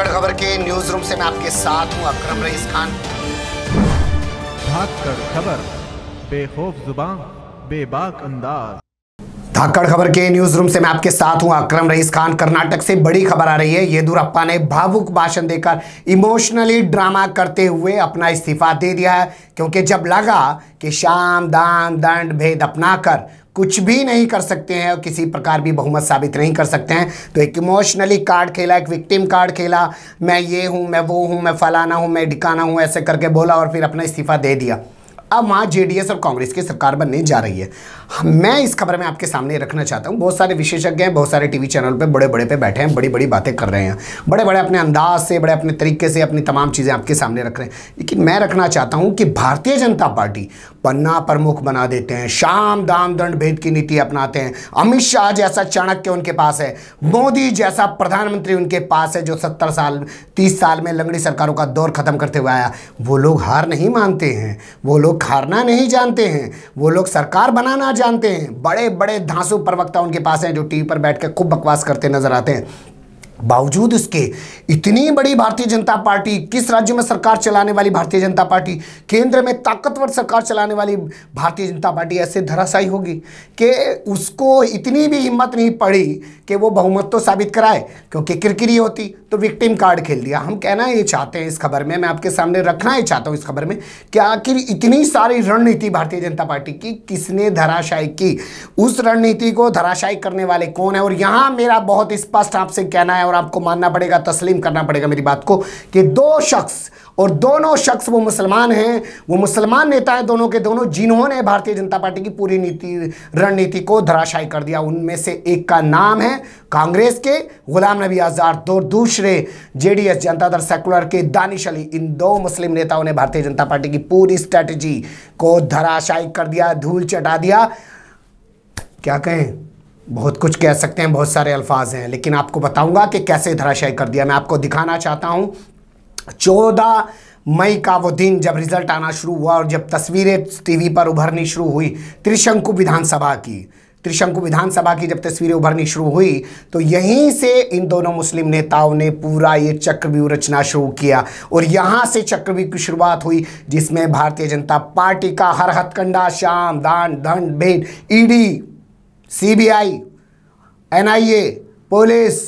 धाकड़ खबर के news room से मैं आपके साथ हूँ अक्रम रईस खान। धाकड़ खबर, बेखौफ ज़ुबान, बेबाक अंदाज। धाकड़ खबर के न्यूज़ रूम से मैं आपके साथ हूँ, अक्रम रईस खान। कर्नाटक से बड़ी खबर आ रही है। येदुरप्पा ने भावुक भाषण देकर इमोशनली ड्रामा करते हुए अपना इस्तीफा दे दिया है, क्योंकि जब लगा कि शाम, दान, दंड, भेद अपनाकर कुछ भी नहीं कर सकते हैं और किसी प्रकार भी बहुमत साबित नहीं कर सकते हैं तो एक इमोशनली कार्ड खेला, एक विक्टिम कार्ड खेला। मैं ये हूँ, मैं वो हूँ, मैं फलाना हूँ, मैं ढिकाना हूँ, ऐसे करके बोला और फिर अपना इस्तीफा दे दिया। अब वहाँ जेडीएस और कांग्रेस की सरकार बनने जा रही है। मैं इस खबर में आपके सामने रखना चाहता हूँ। बहुत सारे विशेषज्ञ हैं, बहुत सारे टीवी चैनल पे बड़े बड़े पे बैठे हैं बड़ी बड़ी बातें कर रहे हैं। बड़े बड़े अपने अंदाज से, बड़े अपने तरीके से अपनी तमाम चीज़ें आपके सामने रख रहे हैं। लेकिन मैं रखना चाहता हूँ कि भारतीय जनता पार्टी पन्ना प्रमुख बना देते हैं, शाम दाम दंड भेद की नीति अपनाते हैं। अमित शाह जैसा चाणक्य उनके पास है, मोदी जैसा प्रधानमंत्री उनके पास है, जो सत्तर साल, तीस साल में लंगड़ी सरकारों का दौर खत्म करते हुए आया। वो लोग हार नहीं मानते हैं, वो लोग हारना नहीं जानते हैं। वो लोग सरकार बनाना जानते हैं। बड़े बड़े धांसू प्रवक्ता उनके पास हैं जो टीवी पर बैठ कर खूब बकवास करते नज़र आते हैं। बावजूद इसके, इतनी बड़ी भारतीय जनता पार्टी, किस राज्य में सरकार चलाने वाली भारतीय जनता पार्टी, केंद्र में ताकतवर सरकार चलाने वाली भारतीय जनता पार्टी, ऐसे धराशायी होगी कि उसको इतनी भी हिम्मत नहीं पड़ी कि वो बहुमत तो साबित कराए, क्योंकि किरकिरी होती तो विक्टिम कार्ड खेल दिया। हम कहना ये चाहते हैं इस खबर में, मैं आपके सामने रखना ही चाहता हूँ इस खबर में, कि आखिर इतनी सारी रणनीति भारतीय जनता पार्टी की, किसने धराशायी की? उस रणनीति को धराशायी करने वाले कौन है? और यहाँ मेरा बहुत स्पष्ट आपसे कहना है और आपको मानना पड़ेगा, तस्लीम करना पड़ेगा मेरी बात को, कि दो शख्स और दोनों शख्स वो मुसलमान हैं। वो मुसलमान नेता हैं दोनों के दोनों, जिन्होंने भारतीय जनता पार्टी की पूरी नीति, रणनीति को धराशायी कर दिया। उनमें से एक का नाम है कांग्रेस के गुलाम नबी आज़ाद दो दूसरे जेडीएस जनता दल सेकुलर के दानिश अली। इन दो मुस्लिम नेताओं ने भारतीय जनता पार्टी की पूरी स्ट्रैटेजी को धराशायी कर दिया, धूल चटा दिया। क्या कहें? बहुत कुछ कह सकते हैं, बहुत सारे अल्फाज हैं, लेकिन आपको बताऊँगा कि कैसे धराशायी कर दिया। मैं आपको दिखाना चाहता हूँ, चौदह मई का वो दिन जब रिज़ल्ट आना शुरू हुआ और जब तस्वीरें टीवी पर उभरनी शुरू हुई त्रिशंकु विधानसभा की। त्रिशंकु विधानसभा की जब तस्वीरें उभरनी शुरू हुई तो यहीं से इन दोनों मुस्लिम नेताओं ने पूरा ये चक्रव्यूह रचना शुरू किया और यहाँ से चक्रव्यूह की शुरुआत हुई, जिसमें भारतीय जनता पार्टी का हर हथकंडा, शाम, दान, दंड भेद ED CBI NIA police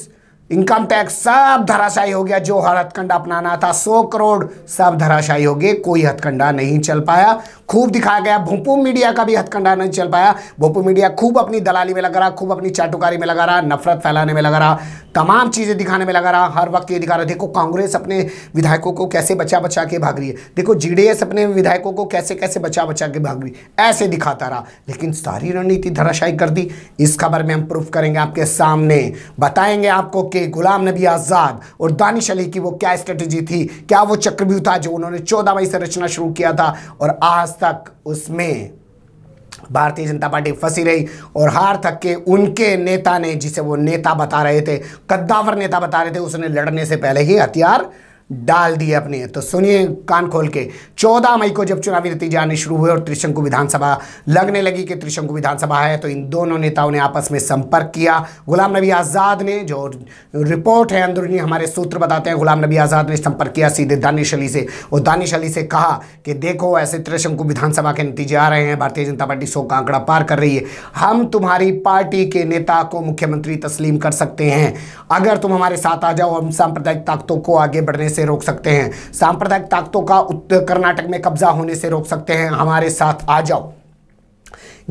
income tax सब धराशायी हो गया, जो हर हथकंडा अपनाना था, सौ करोड़ सब धराशायी हो गए, कोई हथकंडा नहीं चल पाया। खूब दिखाया गया, भोपू मीडिया का भी हथकंडा नहीं चल पाया। भोपू मीडिया खूब अपनी दलाली में लगा रहा, खूब अपनी चाटुकारी में लगा रहा, नफरत फैलाने में लगा रहा, तमाम चीज़ें दिखाने में लगा रहा। हर वक्त ये दिखा रहा, देखो कांग्रेस अपने विधायकों को कैसे बचा बचा के भाग रही है। देखो जीडीएस अपने विधायकों को कैसे कैसे बचा बचा के भाग रही ऐसे दिखाता रहा, लेकिन सारी रणनीति धराशायी कर दी। इस खबर में हम प्रूफ करेंगे आपके सामने। बताएँगे आपको कि गुलाम नबी आज़ाद और दानिश अली की वो क्या स्ट्रेटजी थी? क्या वो चक्रव्यूह था जो उन्होंने चौदह मई से रचना शुरू किया था? और आज तक उसमें भारतीय जनता पार्टी फंसी रही और हार थक के उनके नेता ने, जिसे वो नेता बता रहे थे, कद्दावर नेता बता रहे थे, उसने लड़ने से पहले ही हथियार डाल दिए अपने। तो सुनिए कान खोल के 14 मई को जब चुनावी नतीजे आने शुरू हुए और त्रिशंकु विधानसभा लगने लगी कि त्रिशंकु विधानसभा है तो इन दोनों नेताओं ने आपस में संपर्क किया। गुलाम नबी आज़ाद ने, जो रिपोर्ट है अंदरूनी, हमारे सूत्र बताते हैं, गुलाम नबी आज़ाद ने संपर्क किया, सीधे दानिश अली से। और दानिश अली से कहा कि देखो, ऐसे त्रिशंकु विधानसभा के नतीजे आ रहे हैं, भारतीय जनता पार्टी सौ का आंकड़ा पार कर रही है। हम तुम्हारी पार्टी के नेता को मुख्यमंत्री तस्लीम कर सकते हैं। अगर तुम हमारे साथ आ जाओ, हम सांप्रदायिक ताकतों को आगे बढ़ने से रोक सकते हैं। सांप्रदायिक ताकतों का कर्नाटक में कब्जा होने से रोक सकते हैं। हमारे साथ आ जाओ।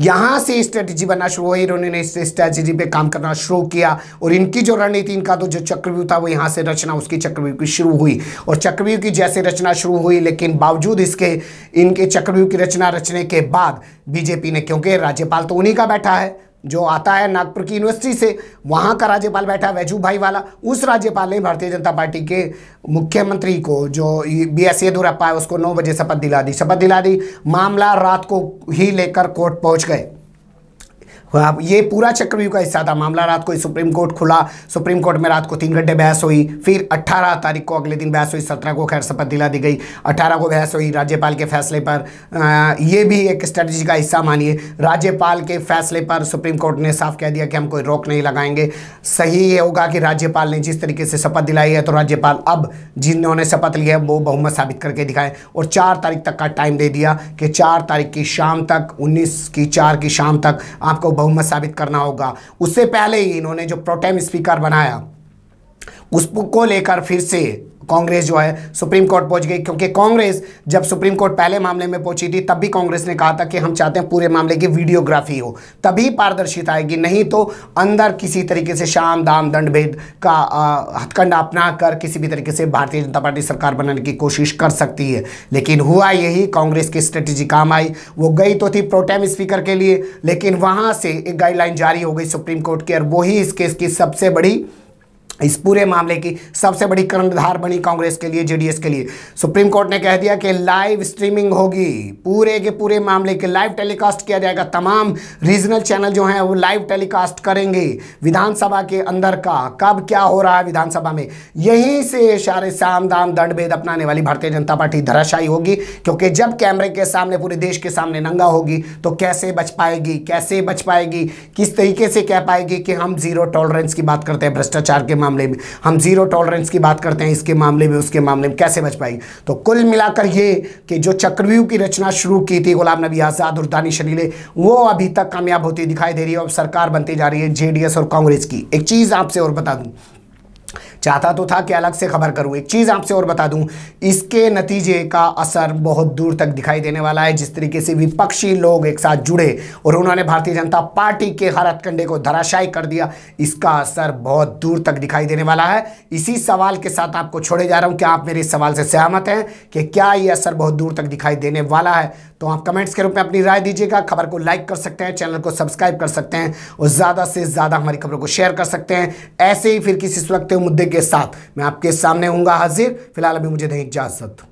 यहाँ से स्ट्रेटेजी बनना शुरू हुई इन्होंने इस स्ट्रेटेजी पे काम करना शुरू किया और इनकी जो रणनीति, इनका तो जो चक्रव्यूह था, वो यहाँ से रचना, उसकी चक्रव्यूह की शुरू हुई। और चक्रव्यूह की जैसे रचना शुरू हुई, लेकिन बावजूद इसके, इनके चक्रव्यूह की रचना रचने के बाद बीजेपी ने, क्योंकि राज्यपाल तो उन्हीं का बैठा है जो आता है नागपुर की यूनिवर्सिटी से, वहाँ का राज्यपाल बैठा है, वैजू भाई वाला। उस राज्यपाल ने भारतीय जनता पार्टी के मुख्यमंत्री को, जो बी एस येदुरप्पा है, उसको नौ बजे शपथ दिला दी। शपथ दिला दी, मामला रात को ही लेकर कोर्ट पहुँच गए। ये पूरा चक्रव्यूह का हिस्सा था। मामला रात को सुप्रीम कोर्ट खुला। सुप्रीम कोर्ट में रात को तीन घंटे बहस हुई। फिर 18 तारीख को अगले दिन बहस हुई। 17 को खैर शपथ दिला दी गई। 18 को बहस हुई राज्यपाल के फैसले पर। आ, ये भी एक स्ट्रेटजी का हिस्सा मानिए। राज्यपाल के फैसले पर सुप्रीम कोर्ट ने साफ़ कह दिया कि हम कोई रोक नहीं लगाएँगे। सही ये होगा कि राज्यपाल ने जिस तरीके से शपथ दिलाई है तो राज्यपाल अब जिन्होंने शपथ ली है वो बहुमत साबित करके दिखाए। और चार तारीख तक का टाइम दे दिया कि चार तारीख की शाम तक उन्नीस की चार की शाम तक आपको बहुमत साबित करना होगा। उससे पहले ही इन्होंने जो प्रोटेम स्पीकर बनाया, उसको लेकर फिर से कांग्रेस जो है सुप्रीम कोर्ट पहुँच गई, क्योंकि कांग्रेस जब सुप्रीम कोर्ट पहले मामले में पहुँची थी, तब भी कांग्रेस ने कहा था कि हम चाहते हैं पूरे मामले की वीडियोग्राफी हो, तभी पारदर्शिता आएगी, नहीं तो अंदर किसी तरीके से शाम, दाम, दंड भेद का हथकंड अपना कर किसी भी तरीके से भारतीय जनता पार्टी सरकार बनाने की कोशिश कर सकती है। लेकिन हुआ यही, कांग्रेस की स्ट्रेटेजी काम आई, वो गई तो थी प्रोटेम स्पीकर के लिए, लेकिन वहाँ से एक गाइडलाइन जारी हो गई सुप्रीम कोर्ट की, और वही इस केस की सबसे बड़ी इस पूरे मामले की सबसे बड़ी कर्णधार बनी कांग्रेस के लिए, जेडीएस के लिए। सुप्रीम कोर्ट ने कह दिया कि लाइव स्ट्रीमिंग होगी। पूरे के पूरे मामले के लाइव टेलीकास्ट किया जाएगा। तमाम रीजनल चैनल जो हैं, वो लाइव टेलीकास्ट करेंगे। विधानसभा के अंदर का कब क्या हो रहा है विधानसभा में? यहीं से सारे साम दाम दंड भेद अपनाने वाली भारतीय जनता पार्टी धराशायी होगी, क्योंकि जब कैमरे के सामने, पूरे देश के सामने नंगा होगी तो कैसे बच पाएगी, कैसे बच पाएगी, किस तरीके से कह पाएगी कि हम ज़ीरो टॉलरेंस की बात करते हैं, भ्रष्टाचार के मामले में। हम ज़ीरो टॉलरेंस की बात करते हैं, इसके मामले में, उसके मामले में। कैसे बच पाएँगे? तो कुल मिलाकर ये कि जो चक्रव्यूह की रचना शुरू की थी, गुलाम नबी आज़ाद और दानी शरीले, वो अभी तक कामयाब होती दिखाई दे रही है और सरकार बनती जा रही है जेडीएस और कांग्रेस की। एक चीज़ आपसे और बता दूँ चाहता तो था कि अलग से खबर करूँ। एक चीज़ आपसे और बता दूँ, इसके नतीजे का असर बहुत दूर तक दिखाई देने वाला है। जिस तरीके से विपक्षी लोग एक साथ जुड़े और उन्होंने भारतीय जनता पार्टी के हर हथकंडे को धराशायी कर दिया, इसका असर बहुत दूर तक दिखाई देने वाला है। इसी सवाल के साथ आपको छोड़े जा रहा हूँ क्या आप मेरे इस सवाल से सहमत हैं कि क्या ये असर बहुत दूर तक दिखाई देने वाला है। तो आप कमेंट्स के रूप में अपनी राय दीजिएगा, खबर को लाइक कर सकते हैं चैनल को सब्सक्राइब कर सकते हैं और ज़्यादा से ज़्यादा हमारी खबरों को शेयर कर सकते हैं। ऐसे ही फिर किसी सुलगते मुद्दे के साथ मैं आपके सामने हूँ हाजिर। फ़िलहाल अभी मुझे दें इजाज़त।